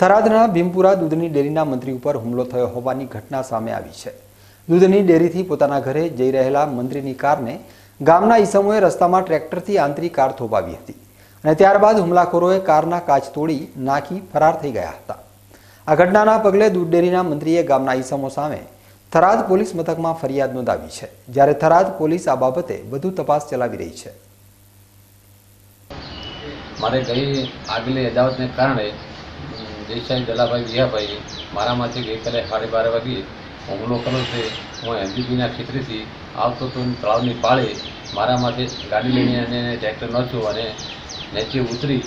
થરાદના ભીમપુરા દૂધની ડેરીના મંત્રી ઉપર હુમલો થયો હોવાની ઘટના સામે આવી છે. દૂધની ડેરીથી પોતાના ઘરે જઈ રહેલા મંત્રીની કારને ગામના ઈસમોએ રસ્તામાં ટ્રેક્ટરથી આંતરી કાર થોપાવી હતી અને ત્યારબાદ હુમલાખોરોએ કારના કાચ તોડી નાખી ફરાર થઈ ગયા હતા. આ ઘટનાના પગલે દૂધ ડેરીના મંત્રીએ ગામના ઈસમો સામે થરાદ પોલીસ મથકમાં ફરિયાદ નોંધાવી છે, જ્યારે થરાદ પોલીસ આ બાબતે વધુ તપાસ ચલાવી રહી છે. મારે ગઈ આગલી અદાવતને કારણે દેસાઈ દલાભાઈ વિહાભાઈ, મારામાંથી ગઈકાલે સાડી બાર વાગે હુમલો કર્યો છે. હું એમજીપીના ખેતરેથી આવતો તો તળાવની પાળે મારા માટે ગાડી લઈને અને ટ્રેક્ટર નહોતું અને નીચે ઉતરી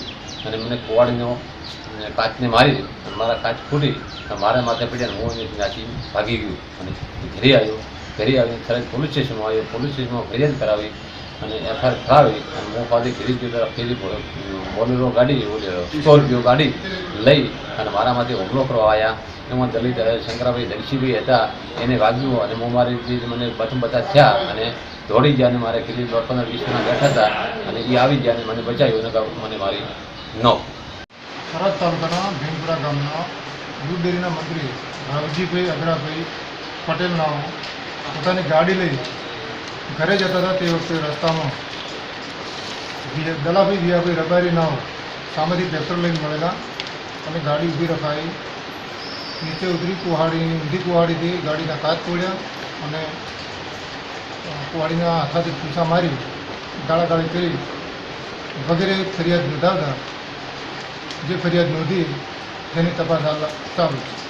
અને મને કુવાડીનો કાચને મારી અને મારા કાચ ફૂટી અને મારા માથે પડ્યા હું નાચી ભાગી ગયો. અને ઘરે આવ્યો. ઘરે આવીને તરત પોલીસ સ્ટેશનમાં આવ્યો. પોલીસ સ્ટેશનમાં ફરિયાદ કરાવી અને એફઆઈઆર કરાવી અને હું પાછી ઘેરી ગયો ફેરી બોલેરો ગાડી, ઓલી સ્કોર્પિયો ગાડી. લઈ અને મારામાંથી હુમલો કરવા આવ્યા. એમાં દલિત શંકરાભાઈ દલસીભાઈ હતા. એને વાગ્યું અને હું મારી મને પ્રથમ બધા થયા અને દોડી ગયા અને મારે ઘરે દોઢ પંદર વીસ બેઠા હતા અને એ આવી ગયા અને મને બચાવ્યું. અને મને મારી નો. થરાદ તાલુકાના ભીમપુરા ગામના દૂધ ડેરીના મંત્રી રાવજીભાઈ અગ્રાભાઈ પટેલ નામ પોતાની ગાડી લઈ ઘરે જતા હતા. તે વખતે રસ્તામાં દલાભાઈ વિયાભાઈ રબારી નામ સામેથી પેટ્રોલ લઈને મળેલા. અને ગાડી ઊભી રખાઈ. નીચે ઉતરી કુહાડીની ઊંધી કુહાડીથી ગાડીના કાચ તોડ્યા અને કુહાડીના હાથાથી પૂછા મારી ગાળાગાળી કરી, વગેરે ફરિયાદ નોંધાવતા, જે ફરિયાદ નોંધી તેની તપાસ ચાલુ છે.